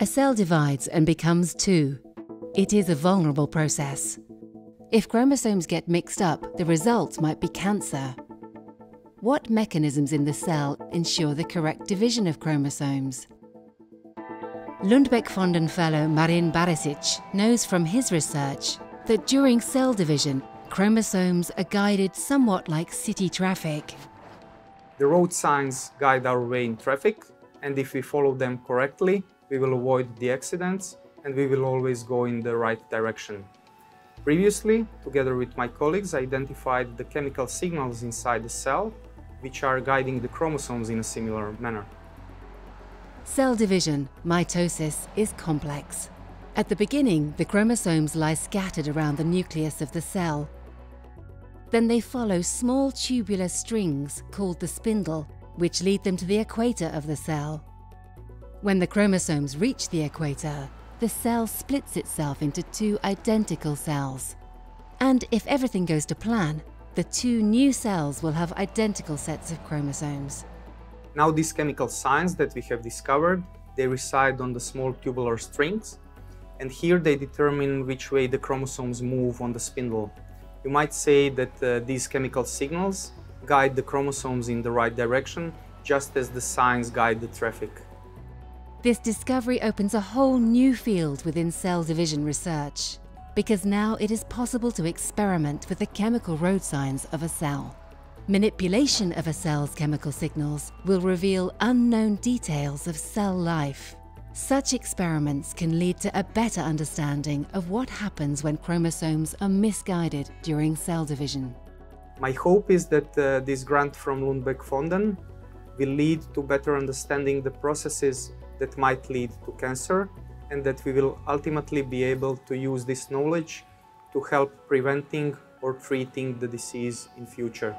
A cell divides and becomes two. It is a vulnerable process. If chromosomes get mixed up, the result might be cancer. What mechanisms in the cell ensure the correct division of chromosomes? Lundbeckfonden fellow Marin Barisic knows from his research that during cell division, chromosomes are guided somewhat like city traffic. The road signs guide our way in traffic, and if we follow them correctly, we will avoid the accidents and we will always go in the right direction. Previously, together with my colleagues, I identified the chemical signals inside the cell which are guiding the chromosomes in a similar manner. Cell division, mitosis, is complex. At the beginning, the chromosomes lie scattered around the nucleus of the cell. Then they follow small tubular strings called the spindle, which lead them to the equator of the cell. When the chromosomes reach the equator, the cell splits itself into two identical cells. And if everything goes to plan, the two new cells will have identical sets of chromosomes. Now these chemical signs that we have discovered, they reside on the small tubular strings, and here they determine which way the chromosomes move on the spindle. You might say that uh, these chemical signals guide the chromosomes in the right direction, just as the signs guide the traffic. This discovery opens a whole new field within cell division research, because now it is possible to experiment with the chemical road signs of a cell. Manipulation of a cell's chemical signals will reveal unknown details of cell life. Such experiments can lead to a better understanding of what happens when chromosomes are misguided during cell division. My hope is that uh, this grant from Lundbeckfonden will lead to better understanding the processes that might lead to cancer and that we will ultimately be able to use this knowledge to help preventing or treating the disease in future.